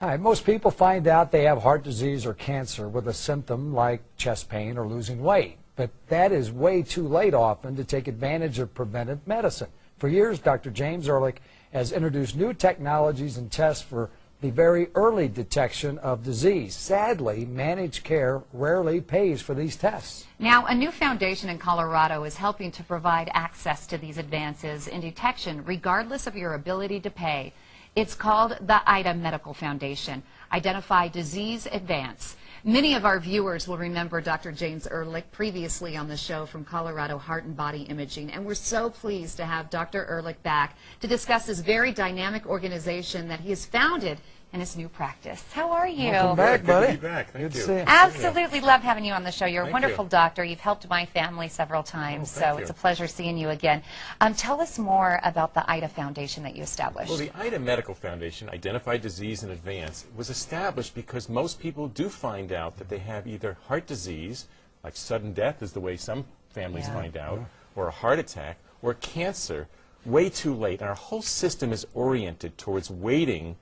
Hi, most people find out they have heart disease or cancer with a symptom like chest pain or losing weight. But that is way too late often to take advantage of preventive medicine. For years, Dr. James Ehrlich has introduced new technologies and tests for the very early detection of disease. Sadly, managed care rarely pays for these tests. Now, a new foundation in Colorado is helping to provide access to these advances in detection regardless of your ability to pay. It's called the IDA Medical Foundation, Identify Disease Advance. Many of our viewers will remember Dr. James Ehrlich previously on the show from Colorado Heart and Body Imaging, and we're so pleased to have Dr. Ehrlich back to discuss this very dynamic organization that he has founded in his new practice. How are you? Welcome back, Good buddy. to be back. Thank Good to you. see you. Absolutely love having you on the show. You're a wonderful you. doctor. You've helped my family several times, Oh, thank so it's a pleasure seeing you again. Um, tell us more about the IDA Foundation that you established. Well, the IDA Medical Foundation, Identify Disease in Advance, was established because most people do find out that they have either heart disease, like sudden death is the way some families Yeah. find out, or a heart attack, or cancer, way too late. And our whole system is oriented towards waiting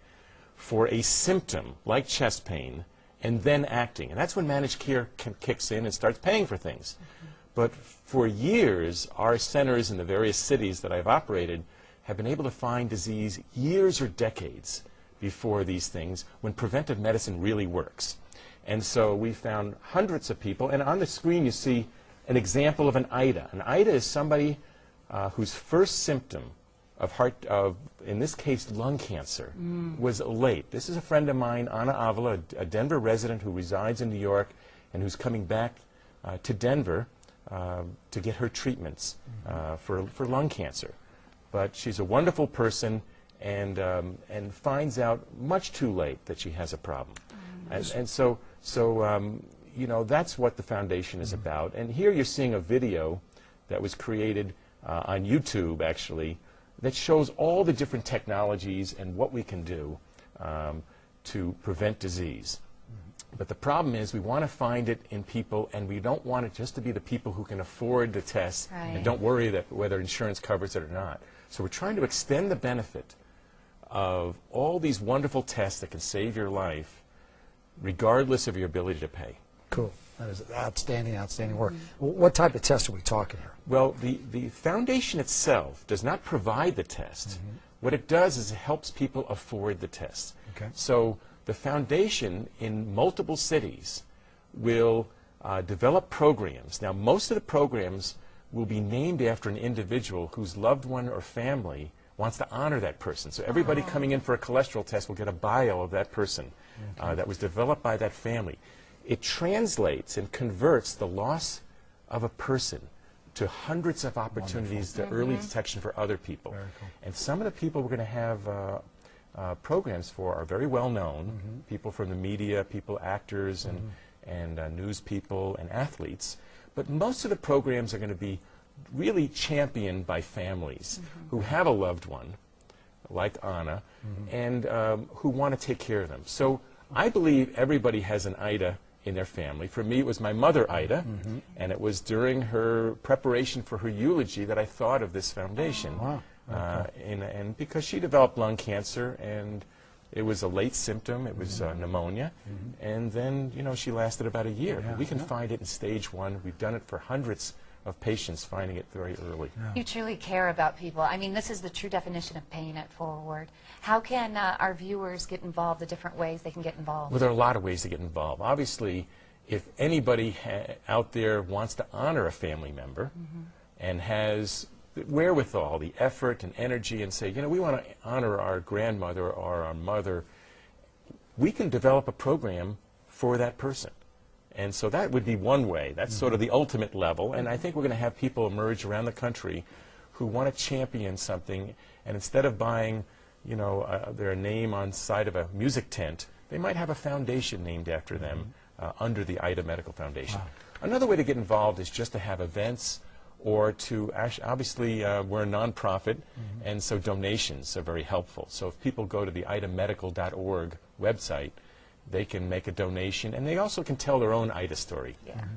for a symptom like chest pain and then acting. And that's when managed care kicks in and starts paying for things. But for years, our centers in the various cities that I've operated have been able to find disease years or decades before these things when preventive medicine really works. And so we found hundreds of people, and on the screen you see an example of an IDA. An IDA is somebody uh, whose first symptom of heart, of, in this case, lung cancer, was late. This is a friend of mine, Anna Avila, a, a Denver resident who resides in New York and who's coming back uh, to Denver uh, to get her treatments uh, for, for lung cancer. But she's a wonderful person and, um, and finds out much too late that she has a problem. And, and so, so um, you know, that's what the foundation is about. And here you're seeing a video that was created uh, on YouTube, actually, that shows all the different technologies and what we can do um, to prevent disease. But the problem is we want to find it in people, and we don't want it just to be the people who can afford the test Right. and don't worry that whether insurance covers it or not. So we're trying to extend the benefit of all these wonderful tests that can save your life, regardless of your ability to pay. Cool. That is outstanding, outstanding work. W- What type of test are we talking here? Well, the, the foundation itself does not provide the test. What it does is it helps people afford the test. Okay. So the foundation in multiple cities will uh, develop programs. Now, most of the programs will be named after an individual whose loved one or family wants to honor that person. So everybody coming in for a cholesterol test will get a bio of that person uh, that was developed by that family. It translates and converts the loss of a person to hundreds of opportunities to early detection for other people. Cool. And some of the people we're going to have uh, uh, programs for are very well known, Mm-hmm. people from the media, people, actors, and, and uh, news people, and athletes. But most of the programs are going to be really championed by families Mm-hmm. who have a loved one, like Anna, Mm-hmm. and um, who want to take care of them. So I believe everybody has an IDA in their family. For me, it was my mother, Ida, Mm-hmm. and it was during her preparation for her eulogy that I thought of this foundation. Wow. Uh, and, and because she developed lung cancer, and it was a late symptom, it was uh, pneumonia, and then, you know, she lasted about a year. Mm-hmm. Yeah, we can yeah. find it in stage one. We've done it for hundreds of patients, finding it very early. You truly care about people. I mean, this is the true definition of paying it forward. How can uh, our viewers get involved, the different ways they can get involved? Well, there are a lot of ways to get involved. Obviously, if anybody ha- out there wants to honor a family member and has the wherewithal, the effort and energy, and say, you know, we want to honor our grandmother or our mother, we can develop a program for that person. And so that would be one way. That's sort of the ultimate level. And I think we're going to have people emerge around the country who want to champion something. And instead of buying, you know, uh, their name on side of a music tent, they might have a foundation named after them uh, under the IDA Medical Foundation. Another way to get involved is just to have events or to actually, obviously, uh, we're a nonprofit, and so donations are very helpful. So if people go to the idamedical.org website, they can make a donation, and they also can tell their own IDA story. Yeah. Mm-hmm.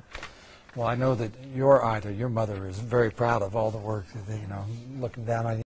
Well, I know that your Ida, your mother, is very proud of all the work that, you know, looking down on you.